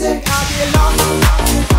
music I belong.